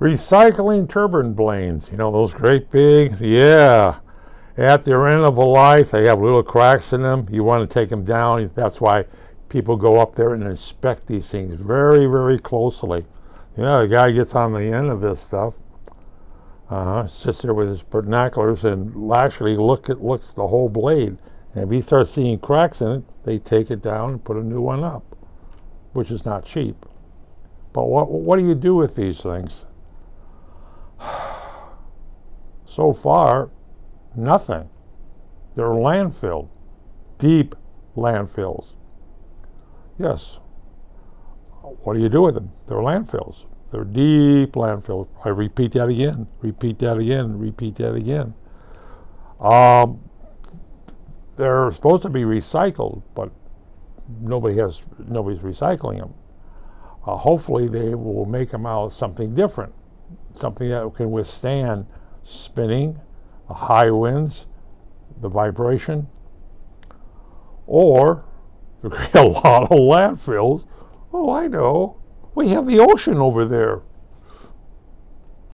Recycling turbine blades, you know, those great big, yeah. At their end of a life, they have little cracks in them. You want to take them down. That's why people go up there and inspect these things very, very closely. You know, the guy gets on the end of this stuff, uh-huh, sits there with his binoculars and actually look at looks the whole blade. And if he starts seeing cracks in it, they take it down and put a new one up, which is not cheap. But what what do you do with these things? So far, nothing. They're landfilled, deep landfills. Yes. What do you do with them? They're landfills. They're deep landfills. I repeat that again, repeat that again, repeat that again. Um, they're supposed to be recycled, but nobody has nobody's recycling them. Uh, hopefully, they will make them out something different, something that can withstand spinning, the high winds, the vibration, or there a lot of landfills. Oh, I know. We have the ocean over there.